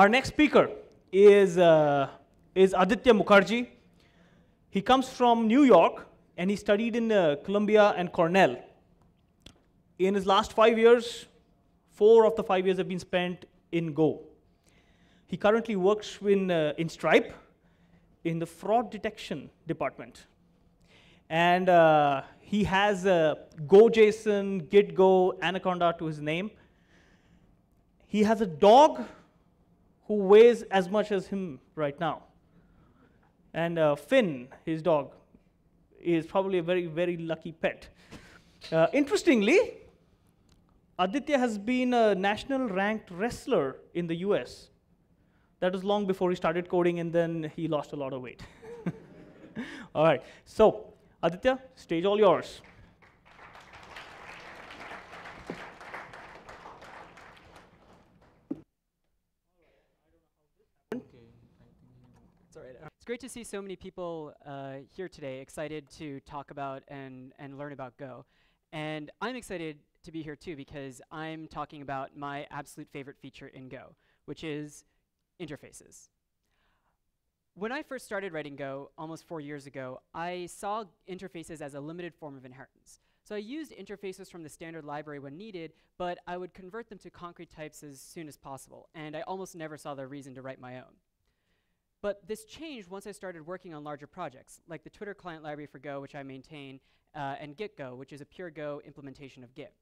Our next speaker is, uh, is Aditya Mukerjee. He comes from New York and he studied in uh, Columbia and Cornell. In his last five years, four of the five years have been spent in Go. He currently works in, uh, in Stripe in the fraud detection department. And uh, he has uh, GoJSON, GitGo, Anaconda to his name. He has a dog who weighs as much as him right now. And uh, Finn, his dog, is probably a very, very lucky pet. Uh, interestingly, Aditya has been a national ranked wrestler in the US. That was long before he started coding, and then he lost a lot of weight. all right, so Aditya, stage all yours. It's all right. It's great to see so many people uh, here today excited to talk about and, and learn about Go. And I'm excited to be here too because I'm talking about my absolute favorite feature in Go, which is interfaces. When I first started writing Go almost four years ago, I saw interfaces as a limited form of inheritance. So I used interfaces from the standard library when needed, but I would convert them to concrete types as soon as possible, and I almost never saw the reason to write my own. But this changed once I started working on larger projects, like the Twitter client library for Go, which I maintain, uh, and GitGo, which is a pure Go implementation of Git.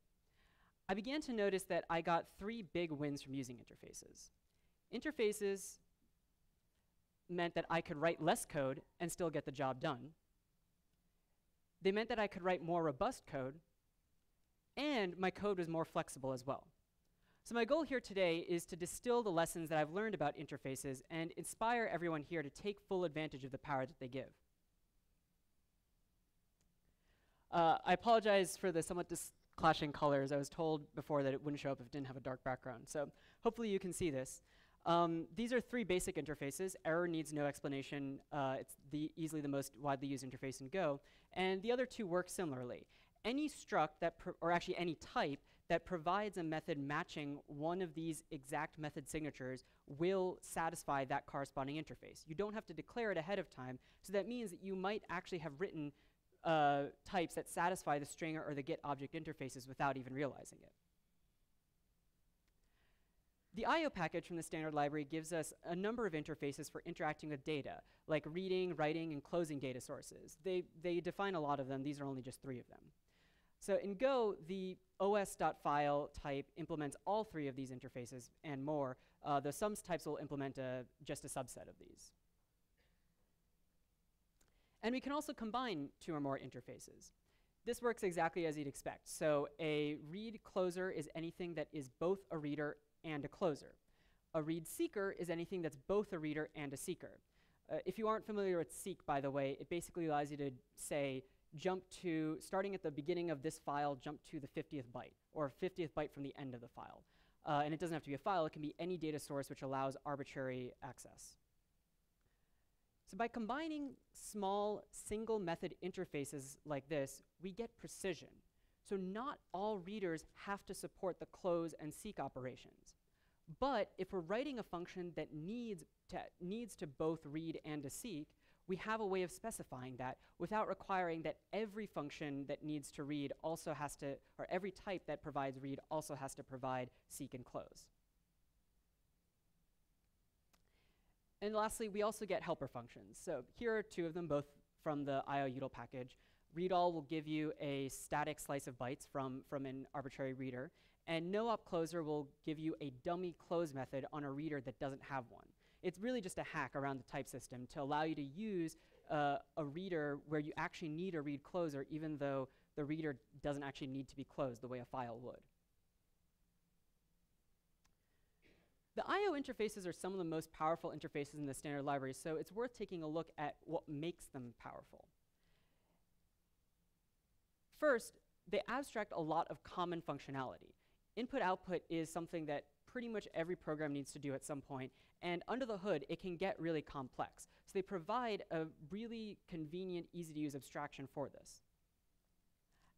I began to notice that I got three big wins from using interfaces. Interfaces meant that I could write less code and still get the job done. They meant that I could write more robust code, and my code was more flexible as well. So my goal here today is to distill the lessons that I've learned about interfaces and inspire everyone here to take full advantage of the power that they give. Uh, I apologize for the somewhat clashing colors. I was told before that it wouldn't show up if it didn't have a dark background. So hopefully you can see this. Um, these are three basic interfaces. Error needs no explanation. Uh, it's the easily the most widely used interface in Go. And the other two work similarly. Any struct that, or actually any type that provides a method matching one of these exact method signatures will satisfy that corresponding interface. You don't have to declare it ahead of time, so that means that you might actually have written uh, types that satisfy the stringer or the get object interfaces without even realizing it. The I.O. package from the standard library gives us a number of interfaces for interacting with data, like reading, writing, and closing data sources. They, they define a lot of them. These are only just three of them. So in Go, the os.file type implements all three of these interfaces and more, uh, though some types will implement a, just a subset of these. And we can also combine two or more interfaces. This works exactly as you'd expect. So a read closer is anything that is both a reader and a closer. A read seeker is anything that's both a reader and a seeker. Uh, if you aren't familiar with seek, by the way, it basically allows you to say, jump to, starting at the beginning of this file, jump to the 50th byte, or 50th byte from the end of the file. Uh, and it doesn't have to be a file, it can be any data source which allows arbitrary access. So by combining small single method interfaces like this, we get precision. So not all readers have to support the close and seek operations. But if we're writing a function that needs to, needs to both read and to seek, we have a way of specifying that without requiring that every function that needs to read also has to, or every type that provides read also has to provide seek and close. And lastly, we also get helper functions. So here are two of them, both from the IOUtil package. Readall will give you a static slice of bytes from, from an arbitrary reader, and no-op closer will give you a dummy close method on a reader that doesn't have one. It's really just a hack around the type system to allow you to use uh, a reader where you actually need a read closer even though the reader doesn't actually need to be closed the way a file would. The I.O. interfaces are some of the most powerful interfaces in the standard library, so it's worth taking a look at what makes them powerful. First, they abstract a lot of common functionality. Input-output is something that pretty much every program needs to do at some point, and under the hood, it can get really complex. So they provide a really convenient, easy-to-use abstraction for this.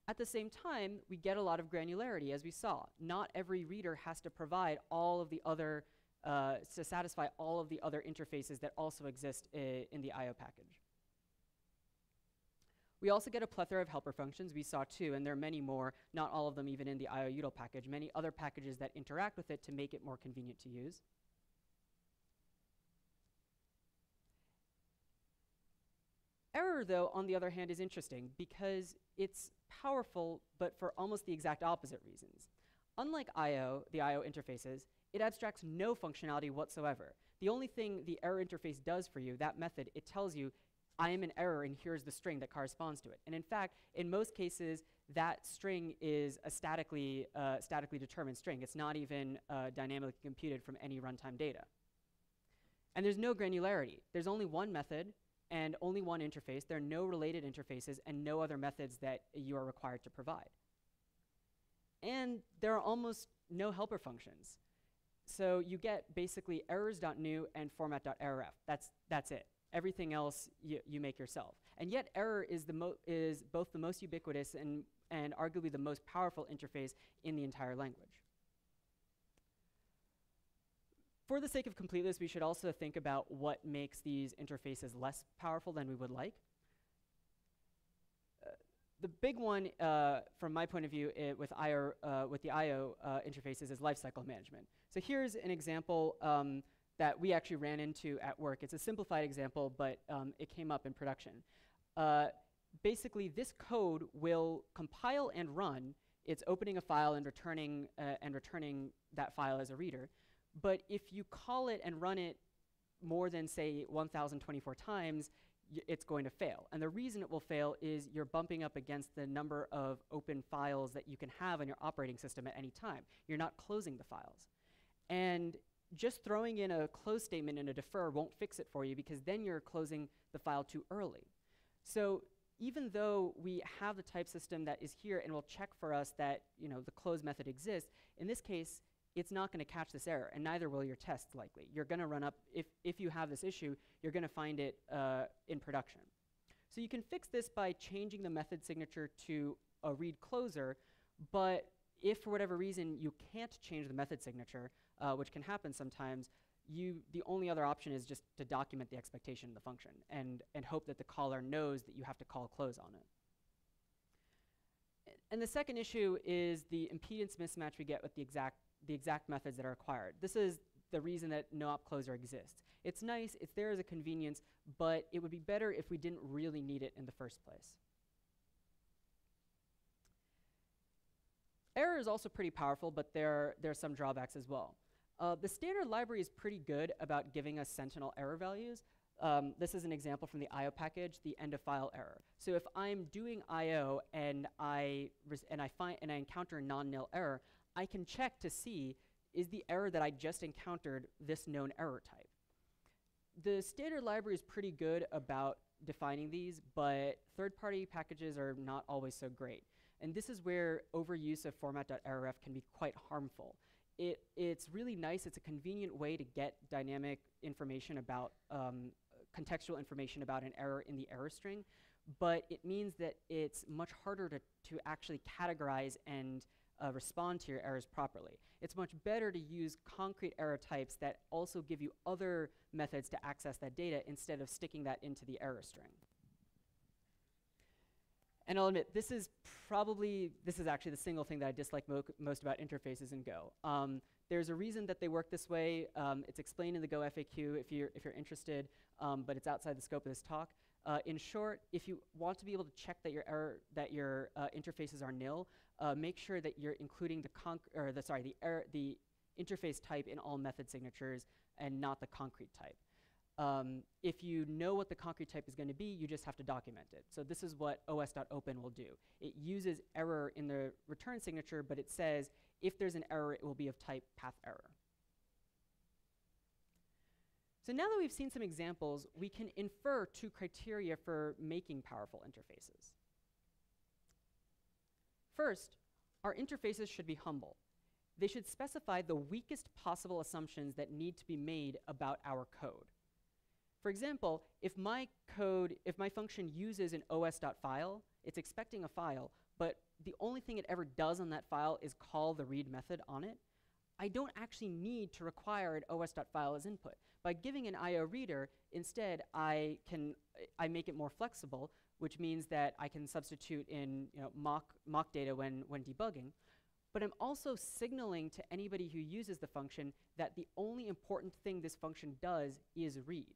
At the same time, we get a lot of granularity, as we saw. Not every reader has to provide all of the other uh, to satisfy all of the other interfaces that also exist in the I.O. package. We also get a plethora of helper functions, we saw two, and there are many more, not all of them even in the IOUtil package, many other packages that interact with it to make it more convenient to use. Error, though, on the other hand, is interesting because it's powerful, but for almost the exact opposite reasons. Unlike I.O., the I.O. interfaces, it abstracts no functionality whatsoever. The only thing the error interface does for you, that method, it tells you I am in error and here's the string that corresponds to it. And in fact, in most cases, that string is a statically, uh, statically determined string. It's not even uh, dynamically computed from any runtime data. And there's no granularity. There's only one method and only one interface. There are no related interfaces and no other methods that you are required to provide. And there are almost no helper functions. So you get basically errors.new and format.errorf. That's, that's it. Everything else you make yourself. And yet error is, the is both the most ubiquitous and, and arguably the most powerful interface in the entire language. For the sake of completeness, we should also think about what makes these interfaces less powerful than we would like. Uh, the big one, uh, from my point of view, with, IO, uh, with the I.O. Uh, interfaces is lifecycle management. So here's an example um, that we actually ran into at work. It's a simplified example, but um, it came up in production. Uh, basically, this code will compile and run. It's opening a file and returning, uh, and returning that file as a reader. But if you call it and run it more than, say, 1,024 times, it's going to fail. And the reason it will fail is you're bumping up against the number of open files that you can have on your operating system at any time. You're not closing the files. And just throwing in a close statement and a defer won't fix it for you because then you're closing the file too early. So even though we have the type system that is here and will check for us that you know, the close method exists, in this case, it's not going to catch this error, and neither will your tests likely. You're going to run up, if, if you have this issue, you're going to find it uh, in production. So you can fix this by changing the method signature to a read closer, but if for whatever reason you can't change the method signature, uh, which can happen sometimes, you, the only other option is just to document the expectation of the function and, and hope that the caller knows that you have to call close on it. And the second issue is the impedance mismatch we get with the exact, the exact methods that are required. This is the reason that no-op closer exists. It's nice, it's there as a convenience, but it would be better if we didn't really need it in the first place. Error is also pretty powerful, but there, there are some drawbacks as well. Uh, the standard library is pretty good about giving us sentinel error values. Um, this is an example from the I.O. package, the end of file error. So if I'm doing I.O. and I and I find and I encounter a non-nil error, I can check to see is the error that I just encountered this known error type. The standard library is pretty good about defining these, but third-party packages are not always so great. And this is where overuse of format.errorf can be quite harmful it, it's really nice. It's a convenient way to get dynamic information about, um, contextual information about an error in the error string, but it means that it's much harder to, to actually categorize and uh, respond to your errors properly. It's much better to use concrete error types that also give you other methods to access that data instead of sticking that into the error string. And I'll admit, this is probably, this is actually the single thing that I dislike mo most about interfaces in Go. Um, there's a reason that they work this way. Um, it's explained in the Go FAQ if you're, if you're interested, um, but it's outside the scope of this talk. Uh, in short, if you want to be able to check that your error, that your uh, interfaces are nil, uh, make sure that you're including the conc or the sorry the error the interface type in all method signatures and not the concrete type. Um, if you know what the concrete type is going to be, you just have to document it. So this is what os.open will do. It uses error in the return signature, but it says if there's an error, it will be of type path error. So now that we've seen some examples, we can infer two criteria for making powerful interfaces. First, our interfaces should be humble. They should specify the weakest possible assumptions that need to be made about our code. For example, if my code, if my function uses an os.file, it's expecting a file, but the only thing it ever does on that file is call the read method on it, I don't actually need to require an os.file as input. By giving an IO reader, instead I can I make it more flexible, which means that I can substitute in you know, mock, mock data when, when debugging. But I'm also signaling to anybody who uses the function that the only important thing this function does is read.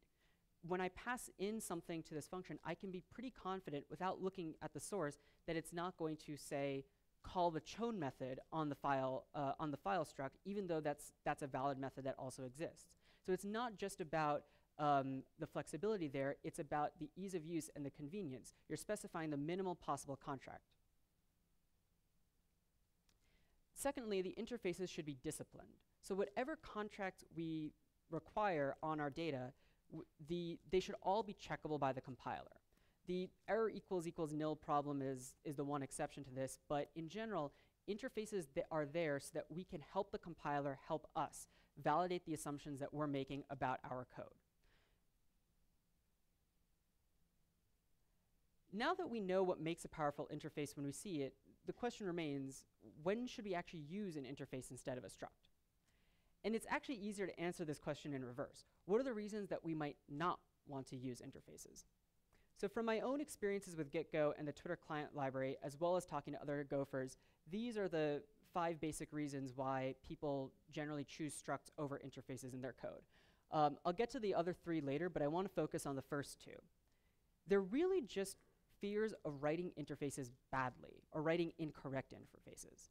When I pass in something to this function, I can be pretty confident without looking at the source that it's not going to say call the chown method on the file uh, on the file struct, even though that's that's a valid method that also exists. So it's not just about um, the flexibility there, it's about the ease of use and the convenience. You're specifying the minimal possible contract. Secondly, the interfaces should be disciplined. So whatever contract we require on our data, the, they should all be checkable by the compiler. The error equals equals nil problem is, is the one exception to this, but in general, interfaces that are there so that we can help the compiler help us validate the assumptions that we're making about our code. Now that we know what makes a powerful interface when we see it, the question remains, when should we actually use an interface instead of a struct? And it's actually easier to answer this question in reverse. What are the reasons that we might not want to use interfaces? So from my own experiences with GitGo and the Twitter client library, as well as talking to other Gophers, these are the five basic reasons why people generally choose structs over interfaces in their code. Um, I'll get to the other three later, but I want to focus on the first two. They're really just fears of writing interfaces badly or writing incorrect interfaces.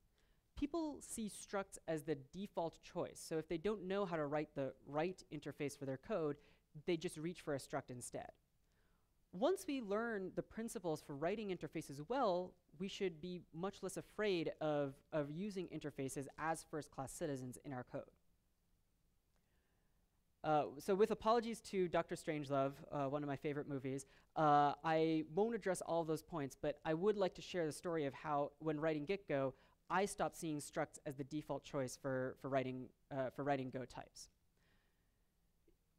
People see structs as the default choice, so if they don't know how to write the right interface for their code, they just reach for a struct instead once we learn the principles for writing interfaces well, we should be much less afraid of, of using interfaces as first-class citizens in our code. Uh, so with apologies to Dr. Strangelove, uh, one of my favorite movies, uh, I won't address all those points, but I would like to share the story of how, when writing GitGo, I stopped seeing structs as the default choice for, for, writing, uh, for writing Go types.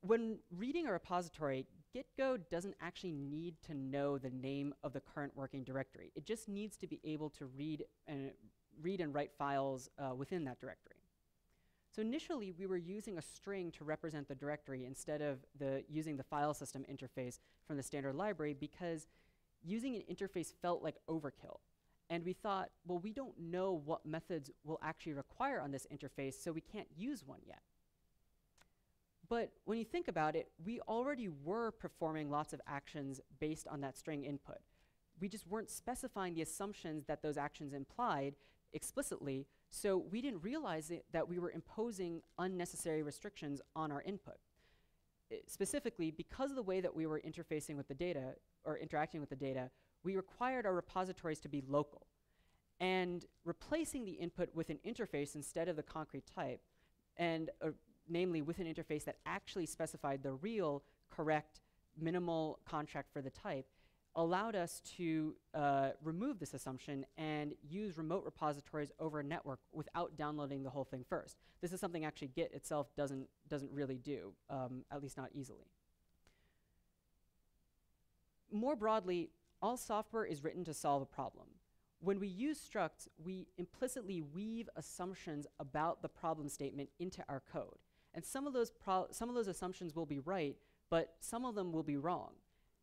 When reading a repository, GitGo doesn't actually need to know the name of the current working directory. It just needs to be able to read and, read and write files uh, within that directory. So initially, we were using a string to represent the directory instead of the using the file system interface from the standard library because using an interface felt like overkill. And we thought, well, we don't know what methods we'll actually require on this interface, so we can't use one yet. But when you think about it, we already were performing lots of actions based on that string input. We just weren't specifying the assumptions that those actions implied explicitly, so we didn't realize that we were imposing unnecessary restrictions on our input. I specifically, because of the way that we were interfacing with the data, or interacting with the data, we required our repositories to be local. And replacing the input with an interface instead of the concrete type, and uh, namely with an interface that actually specified the real correct minimal contract for the type, allowed us to uh, remove this assumption and use remote repositories over a network without downloading the whole thing first. This is something actually Git itself doesn't, doesn't really do, um, at least not easily. More broadly, all software is written to solve a problem. When we use structs, we implicitly weave assumptions about the problem statement into our code. And some of those, some of those assumptions will be right, but some of them will be wrong.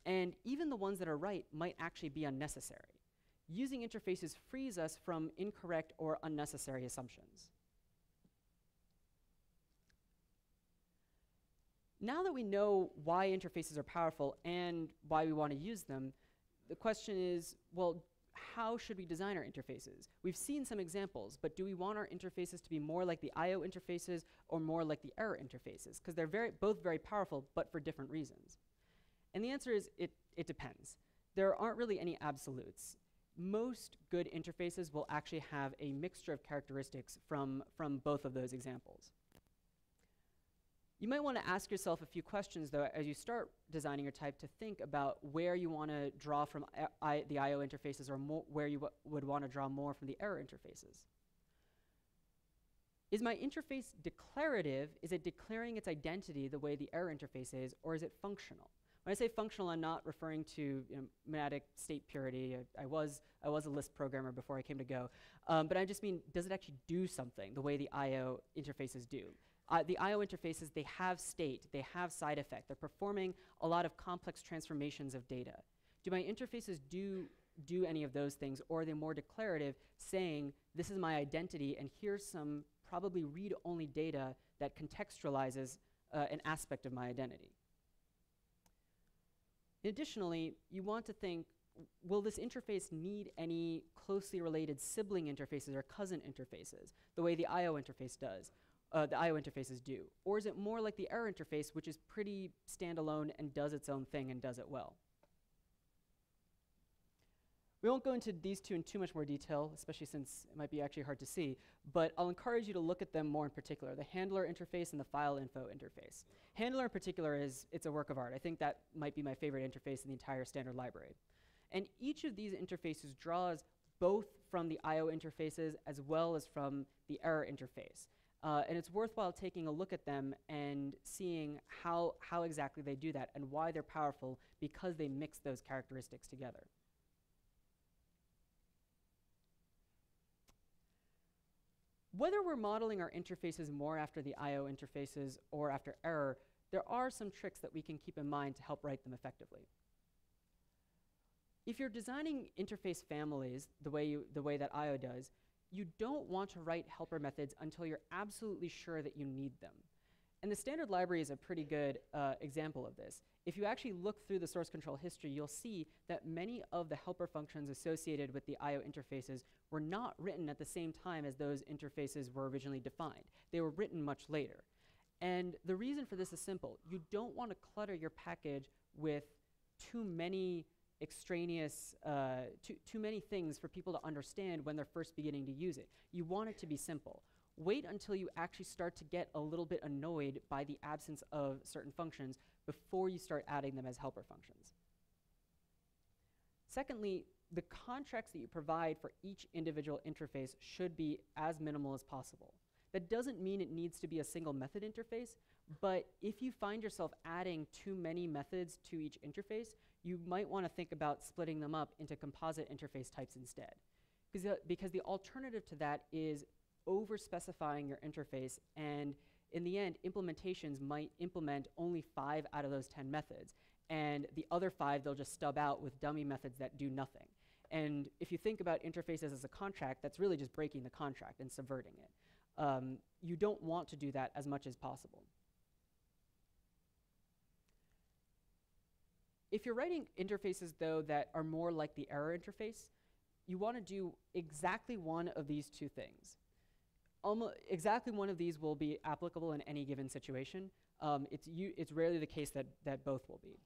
And even the ones that are right might actually be unnecessary. Using interfaces frees us from incorrect or unnecessary assumptions. Now that we know why interfaces are powerful and why we want to use them, the question is, well, how should we design our interfaces? We've seen some examples, but do we want our interfaces to be more like the I.O. interfaces or more like the error interfaces? Because they're very, both very powerful, but for different reasons. And the answer is it, it depends. There aren't really any absolutes. Most good interfaces will actually have a mixture of characteristics from, from both of those examples. You might want to ask yourself a few questions, though, as you start designing your type to think about where you want to draw from I the I.O. interfaces or where you would want to draw more from the error interfaces. Is my interface declarative? Is it declaring its identity the way the error interface is, or is it functional? When I say functional, I'm not referring to you know, monadic state purity. I, I, was, I was a Lisp programmer before I came to Go. Um, but I just mean, does it actually do something the way the I.O. interfaces do? Uh, the I.O. interfaces, they have state, they have side effect. They're performing a lot of complex transformations of data. Do my interfaces do, do any of those things, or are they more declarative, saying, this is my identity, and here's some probably read-only data that contextualizes uh, an aspect of my identity? Additionally, you want to think, will this interface need any closely related sibling interfaces or cousin interfaces, the way the I.O. interface does, uh, the I.O. interfaces do? Or is it more like the error interface, which is pretty standalone and does its own thing and does it well? We won't go into these two in too much more detail, especially since it might be actually hard to see, but I'll encourage you to look at them more in particular, the handler interface and the file info interface. Handler in particular is, it's a work of art. I think that might be my favorite interface in the entire standard library. And each of these interfaces draws both from the I.O. interfaces as well as from the error interface. Uh, and it's worthwhile taking a look at them and seeing how, how exactly they do that and why they're powerful because they mix those characteristics together. Whether we're modeling our interfaces more after the I.O. interfaces or after error, there are some tricks that we can keep in mind to help write them effectively. If you're designing interface families the way, you, the way that I.O. does, you don't want to write helper methods until you're absolutely sure that you need them. And the standard library is a pretty good uh, example of this. If you actually look through the source control history, you'll see that many of the helper functions associated with the I.O. interfaces were not written at the same time as those interfaces were originally defined. They were written much later. And the reason for this is simple. You don't want to clutter your package with too many extraneous, uh, too, too many things for people to understand when they're first beginning to use it. You want it to be simple wait until you actually start to get a little bit annoyed by the absence of certain functions before you start adding them as helper functions. Secondly, the contracts that you provide for each individual interface should be as minimal as possible. That doesn't mean it needs to be a single method interface, but if you find yourself adding too many methods to each interface, you might want to think about splitting them up into composite interface types instead. Because, uh, because the alternative to that is over specifying your interface and in the end, implementations might implement only five out of those 10 methods. And the other five, they'll just stub out with dummy methods that do nothing. And if you think about interfaces as a contract, that's really just breaking the contract and subverting it. Um, you don't want to do that as much as possible. If you're writing interfaces, though, that are more like the error interface, you want to do exactly one of these two things almost exactly one of these will be applicable in any given situation. Um, it's, it's rarely the case that, that both will be.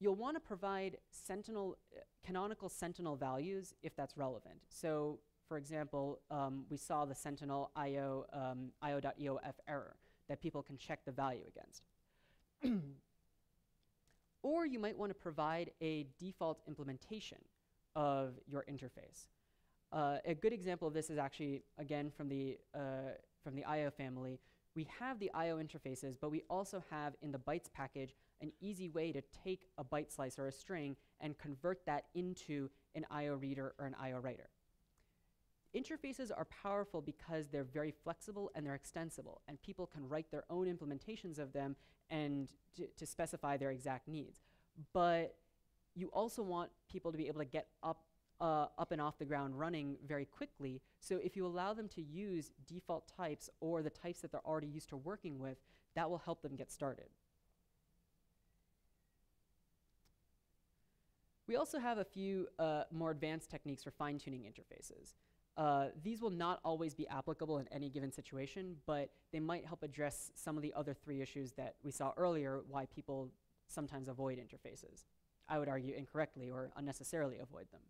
You'll want to provide sentinel, uh, canonical sentinel values if that's relevant. So for example, um, we saw the sentinel IO, um, IO.EOF error that people can check the value against. or you might want to provide a default implementation of your interface. Uh, a good example of this is actually, again, from the, uh, from the I.O. family. We have the I.O. interfaces, but we also have in the bytes package an easy way to take a byte slice or a string and convert that into an I.O. reader or an I.O. writer. Interfaces are powerful because they're very flexible and they're extensible, and people can write their own implementations of them and to specify their exact needs. But you also want people to be able to get up uh, up and off the ground running very quickly. So if you allow them to use default types or the types that they're already used to working with, that will help them get started. We also have a few uh, more advanced techniques for fine-tuning interfaces. Uh, these will not always be applicable in any given situation, but they might help address some of the other three issues that we saw earlier, why people sometimes avoid interfaces. I would argue incorrectly or unnecessarily avoid them.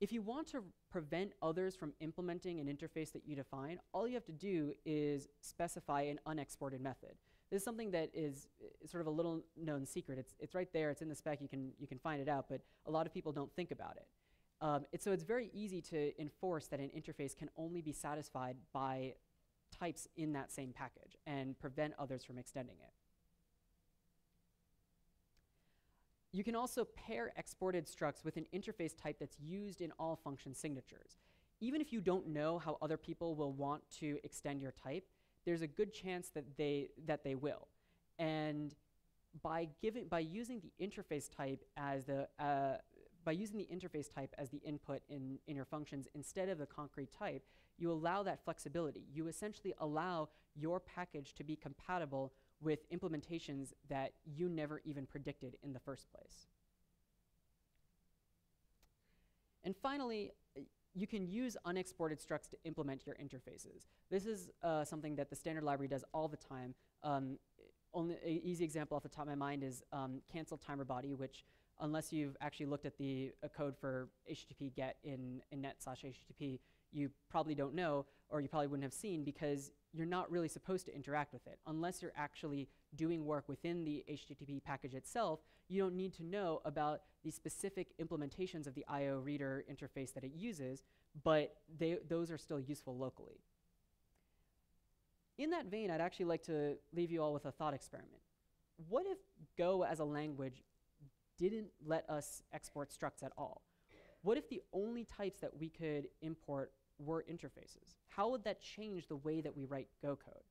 If you want to prevent others from implementing an interface that you define, all you have to do is specify an unexported method. This is something that is sort of a little known secret. It's, it's right there, it's in the spec, you can, you can find it out, but a lot of people don't think about it. Um, so it's very easy to enforce that an interface can only be satisfied by types in that same package and prevent others from extending it. You can also pair exported structs with an interface type that's used in all function signatures. Even if you don't know how other people will want to extend your type, there's a good chance that they, that they will. And by, giving, by using the interface type as the, uh, by using the interface type as the input in, in your functions instead of the concrete type, you allow that flexibility. You essentially allow your package to be compatible with implementations that you never even predicted in the first place. And finally, you can use unexported structs to implement your interfaces. This is uh, something that the standard library does all the time. Um, only easy example off the top of my mind is um, cancel timer body, which unless you've actually looked at the uh, code for HTTP GET in, in net slash HTTP, you probably don't know, or you probably wouldn't have seen because you're not really supposed to interact with it. Unless you're actually doing work within the HTTP package itself, you don't need to know about the specific implementations of the I.O. reader interface that it uses, but they, those are still useful locally. In that vein, I'd actually like to leave you all with a thought experiment. What if Go as a language didn't let us export structs at all? What if the only types that we could import were interfaces? How would that change the way that we write Go code?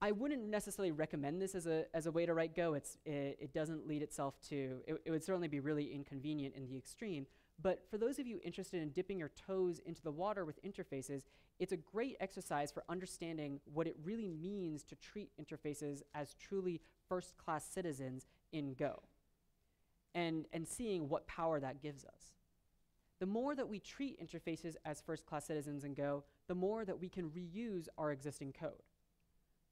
I wouldn't necessarily recommend this as a, as a way to write Go. It's, it, it doesn't lead itself to, it, it would certainly be really inconvenient in the extreme. But for those of you interested in dipping your toes into the water with interfaces, it's a great exercise for understanding what it really means to treat interfaces as truly first-class citizens in Go and, and seeing what power that gives us. The more that we treat interfaces as first-class citizens in Go, the more that we can reuse our existing code.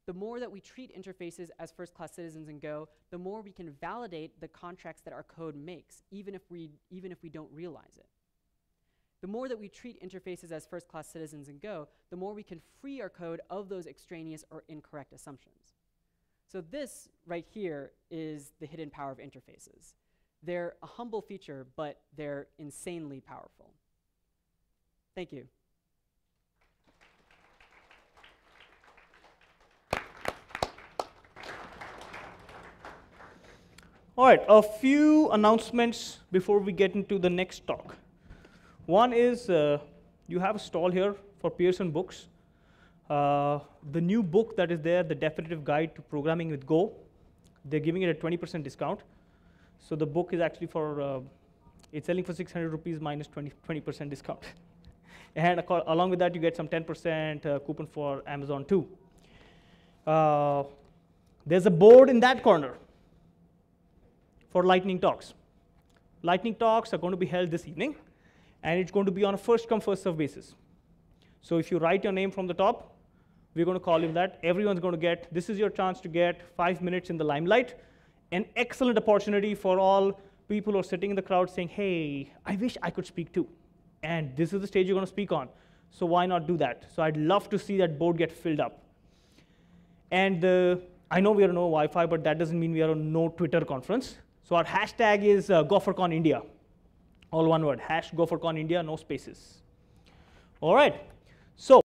The more that we treat interfaces as first-class citizens in Go, the more we can validate the contracts that our code makes, even if we, even if we don't realize it. The more that we treat interfaces as first-class citizens in Go, the more we can free our code of those extraneous or incorrect assumptions. So this right here is the hidden power of interfaces. They're a humble feature, but they're insanely powerful. Thank you. All right, a few announcements before we get into the next talk. One is uh, you have a stall here for Pearson Books. Uh, the new book that is there, the definitive guide to programming with Go, they're giving it a 20% discount. So the book is actually for, uh, it's selling for 600 rupees minus 20, 20% discount. and along with that, you get some 10% uh, coupon for Amazon too. There's a board in that corner for lightning talks. Lightning talks are going to be held this evening, and it's going to be on a first come, first serve basis. So if you write your name from the top, we're going to call him that. Everyone's going to get, this is your chance to get five minutes in the limelight an excellent opportunity for all people who are sitting in the crowd saying, hey, I wish I could speak too. And this is the stage you're going to speak on. So why not do that? So I'd love to see that board get filled up. And uh, I know we are no Wi-Fi, but that doesn't mean we are on no Twitter conference. So our hashtag is uh. All one word, hash GopherCon India, no spaces. All right. So